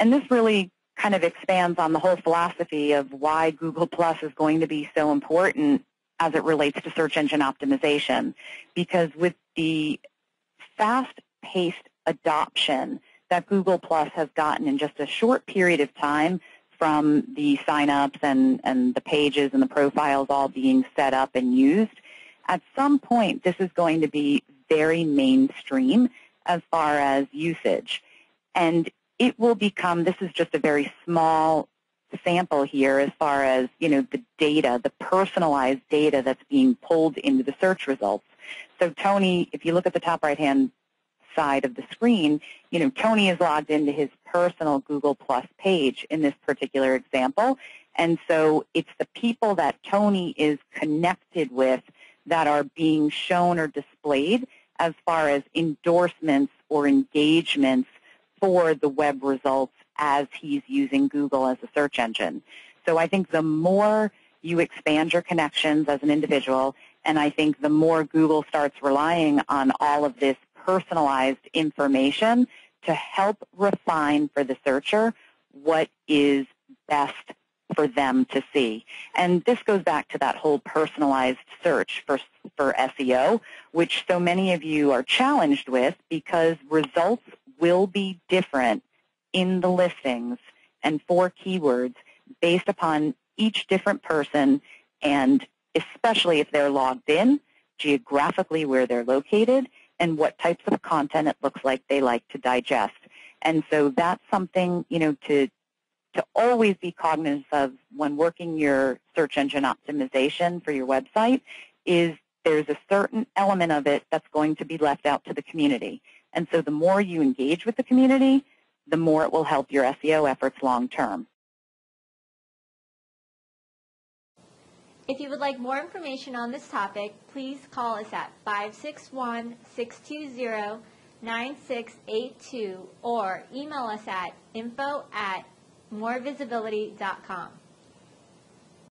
And this really kind of expands on the whole philosophy of why Google Plus is going to be so important as it relates to search engine optimization. Because with the fast-paced adoption that Google Plus has gotten in just a short period of time from the signups and, and the pages and the profiles all being set up and used, at some point this is going to be very mainstream as far as usage. And it will become, this is just a very small sample here as far as, you know, the data, the personalized data that's being pulled into the search results. So Tony, if you look at the top right-hand side of the screen, you know, Tony is logged into his personal Google Plus page in this particular example. And so it's the people that Tony is connected with that are being shown or displayed as far as endorsements or engagements for the web results as he's using Google as a search engine. So I think the more you expand your connections as an individual, and I think the more Google starts relying on all of this personalized information to help refine for the searcher what is best for them to see. And this goes back to that whole personalized search for, for SEO, which so many of you are challenged with because results will be different in the listings and for keywords based upon each different person and especially if they're logged in, geographically where they're located, and what types of content it looks like they like to digest. And so that's something, you know, to to always be cognizant of when working your search engine optimization for your website is there's a certain element of it that's going to be left out to the community. And so the more you engage with the community, the more it will help your SEO efforts long term. If you would like more information on this topic, please call us at 561-620-9682 or email us at info at morevisibility.com.